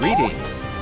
Greetings.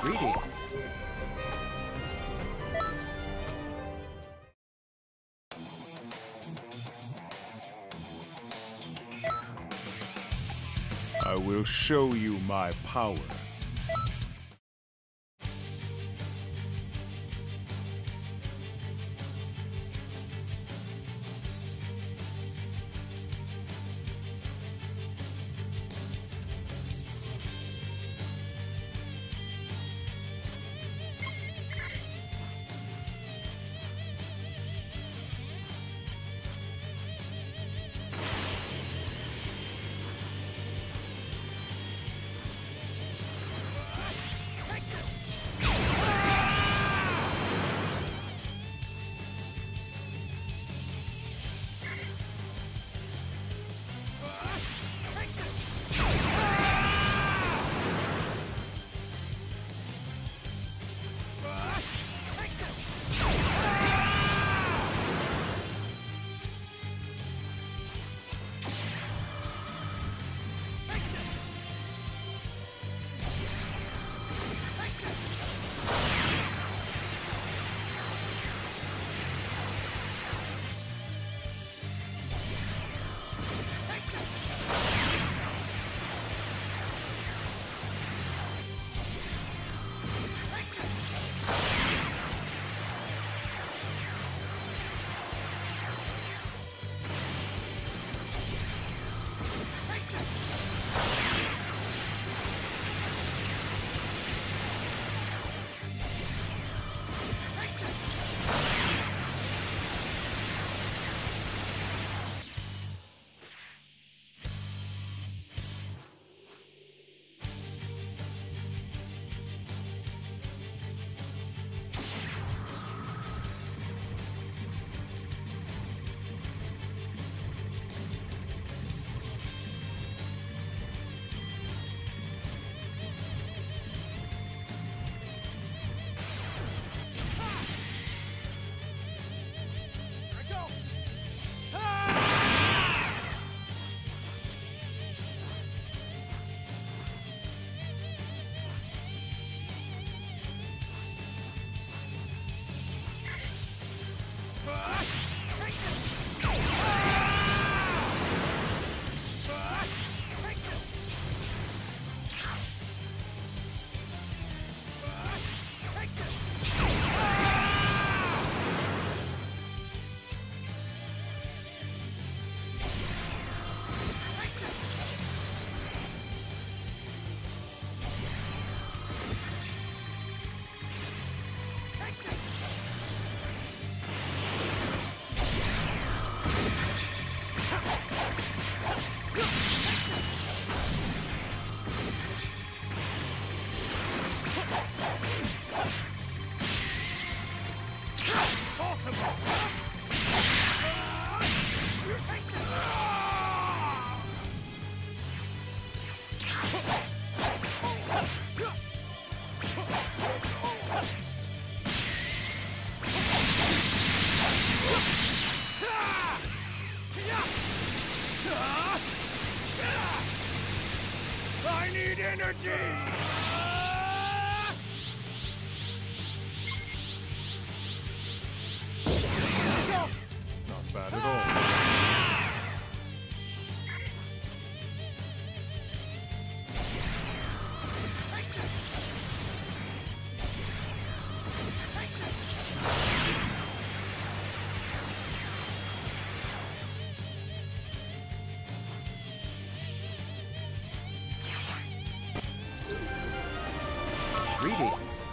Greetings. I will show you my power. I need energy! Greetings.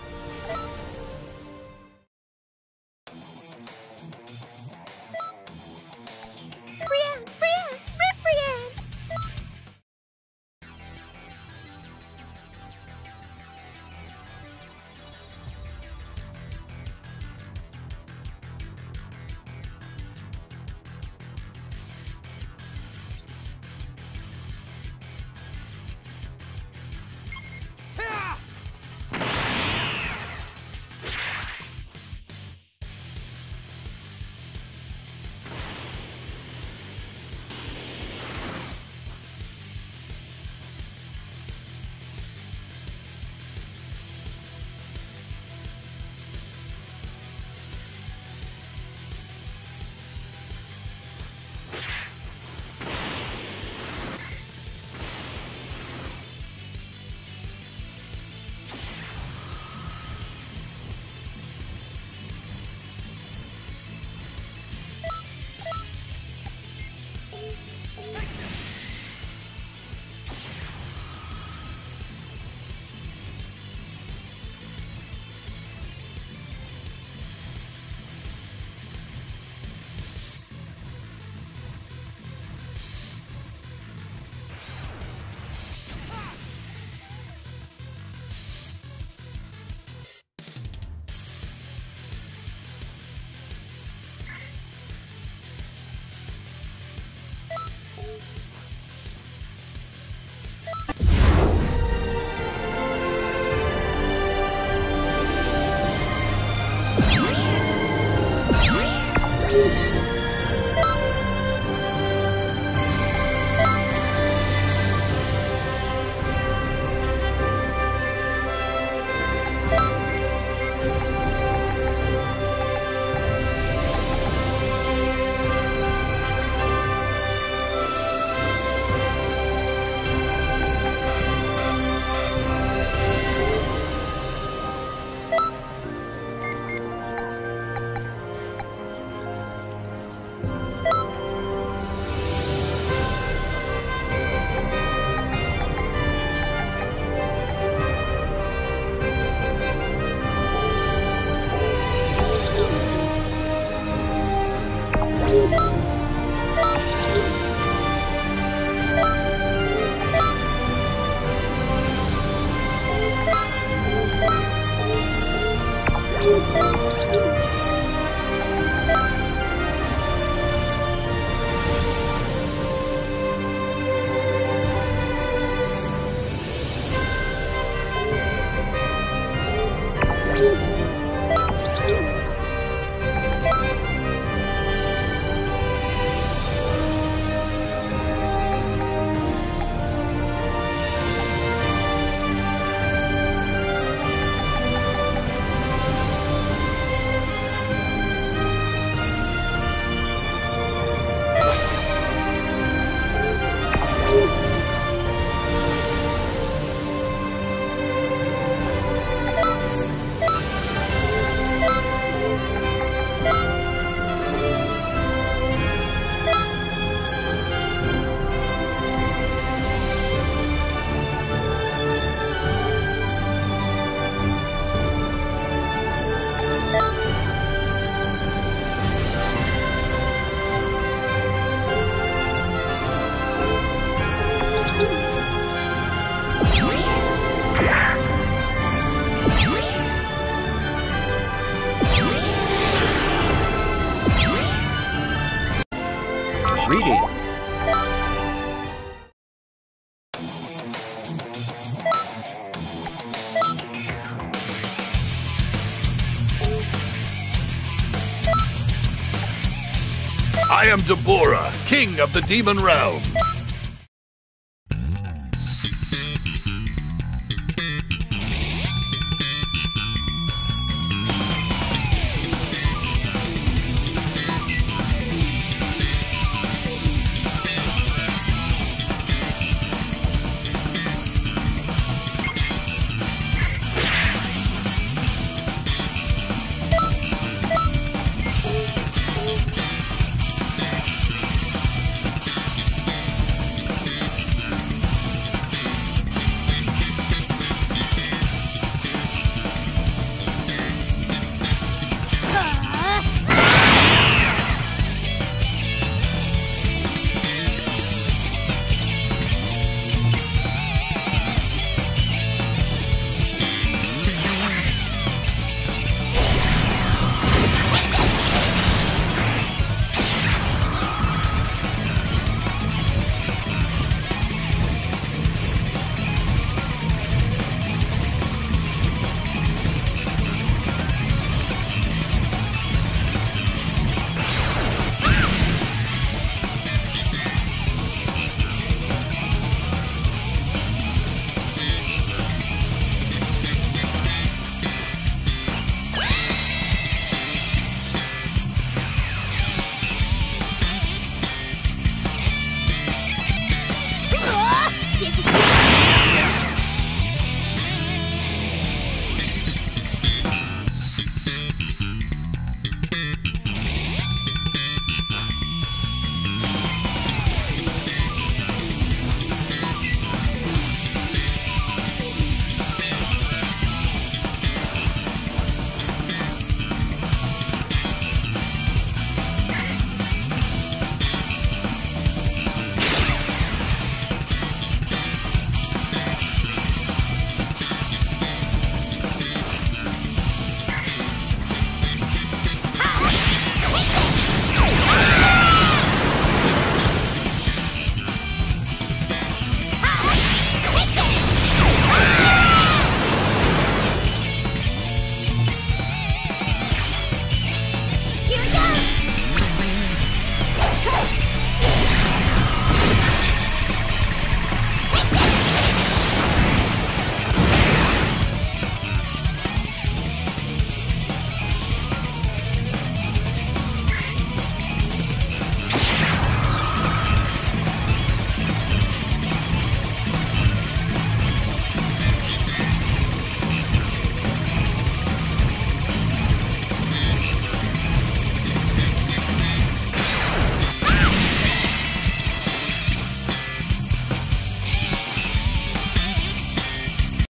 I am Dabura, king of the demon realm.